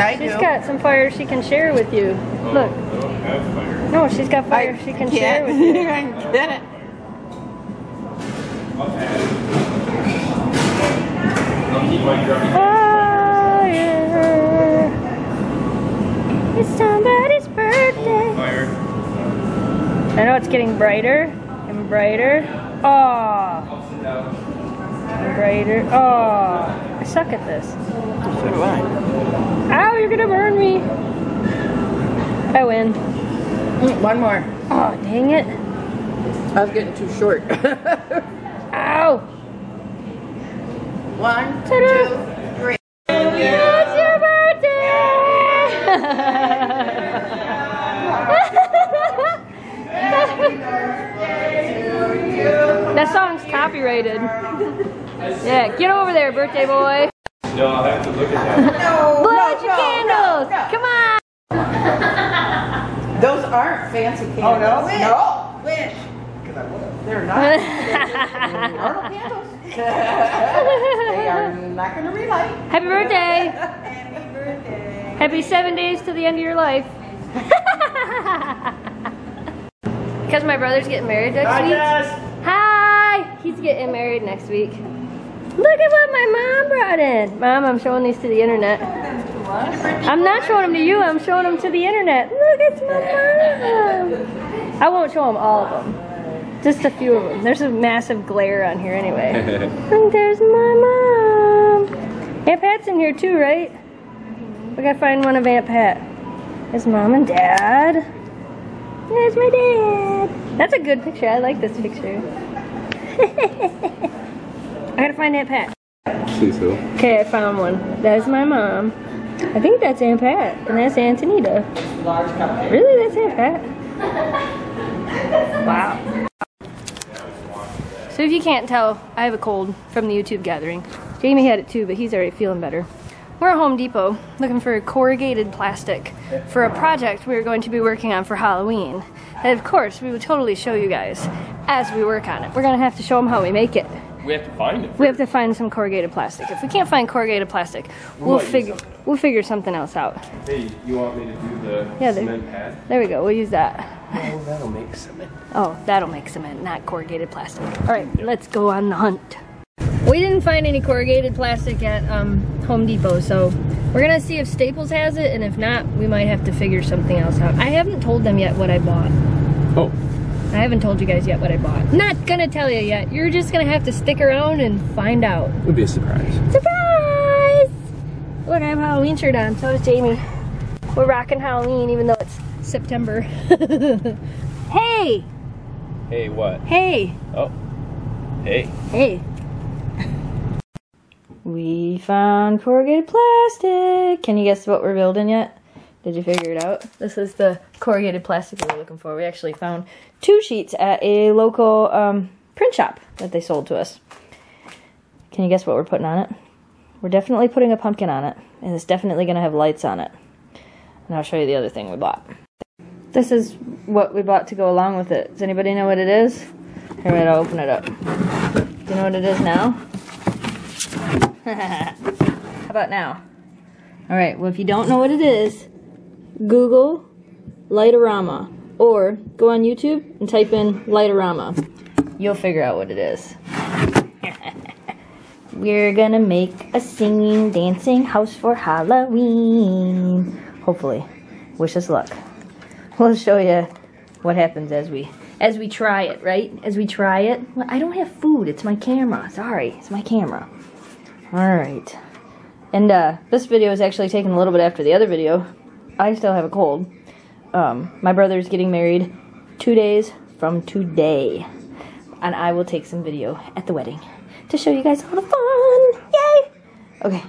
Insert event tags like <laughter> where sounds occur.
I She's do. got some fire she can share with you. Look. I don't have fire. No, she's got fire she can share with you. <laughs> I can get it. I'll add it. I'll keep my drum. Fire. It's somebody's birthday. Fire. I know it's getting brighter and brighter. Oh, I'll sit down. and brighter. Oh, I suck at this. So do I. Ow, you're gonna burn me. I win. Mm, One more. Oh, dang it. I was getting too short. <laughs> Ow. One, Ta-da. two, three. It's your birthday! <laughs> that song's copyrighted. Yeah, get over there, birthday boy. No, I'll have to look at that. <laughs> No, Blow no, out your no, candles. no, no. Come on. <laughs> Those aren't fancy candles. Oh, no? Wish. No. Wish. Because I would. They're not. <laughs> They're not candles. they are not going to relight. Happy birthday. Happy birthday. Happy seven days to the end of your life. Because my brother's getting married next Hi, week. Jess. He's getting married next week. Look at what my mom brought in. Mom, I'm showing these to the internet. I'm not showing them to you, I'm showing them to the internet. Look, it's my mom. I won't show them all of them. Just a few of them. There's a massive glare on here anyway. <laughs> And there's my mom. Aunt Pat's in here too, right? We gotta find one of Aunt Pat. There's mom and dad. There's my dad. That's a good picture. I like this picture. <laughs> I gotta find Aunt Pat. See so. Okay, I found one. That's my mom. I think that's Aunt Pat, and that's Antonita. Large cupcake. Really, that's Aunt Pat? <laughs> Wow. So if you can't tell, I have a cold from the YouTube gathering. Jamie had it too, but he's already feeling better. We're at Home Depot looking for corrugated plastic for a project we're going to be working on for Halloween. And of course, we would totally show you guys as we work on it. We're gonna have to show them how we make it. We have to find it. We have to find some corrugated plastic. If we can't find corrugated plastic, we'll might use figure something. we'll figure something else out. Hey, you want me to do the Yeah, they- cement pad? There we go. We'll use that. Oh, that'll make cement. Oh, that'll make cement, not corrugated plastic. All right, let's go on the hunt. We didn't find any corrugated plastic at um, Home Depot, so we're gonna see if Staples has it, and if not, we might have to figure something else out. I haven't told them yet what I bought. Oh, I haven't told you guys yet what I bought. Not gonna tell you yet. You're just gonna have to stick around and find out. it'll be a surprise. Surprise! Look, I have a Halloween shirt on. So does Jamie. We're rocking Halloween, even though it's September. <laughs> hey, Hey, what? hey. Oh, hey. Hey. <laughs> We found corrugated plastic. Can you guess what we're building yet? Did you figure it out? This is the corrugated plastic we were looking for. We actually found two sheets at a local um, print shop that they sold to us. Can you guess what we're putting on it? We're definitely putting a pumpkin on it, and it's definitely going to have lights on it. And I'll show you the other thing we bought. This is what we bought to go along with it. Does anybody know what it is? Here, wait, I'll open it up. Do you know what it is now? <laughs> How about now? All right, well, if you don't know what it is, Google Light-O-Rama or go on YouTube and type in Light-O-Rama. You'll figure out what it is. <laughs> We're gonna make a singing, dancing house for Halloween. Hopefully. Wish us luck. We'll show you what happens as we as we try it, right? As we try it. I don't have food. It's my camera. Sorry, it's my camera. All right. And uh, this video is actually taken a little bit after the other video. I still have a cold. Um, my brother's getting married two days from today, and I will take some video at the wedding to show you guys all the fun. Yay! Okay,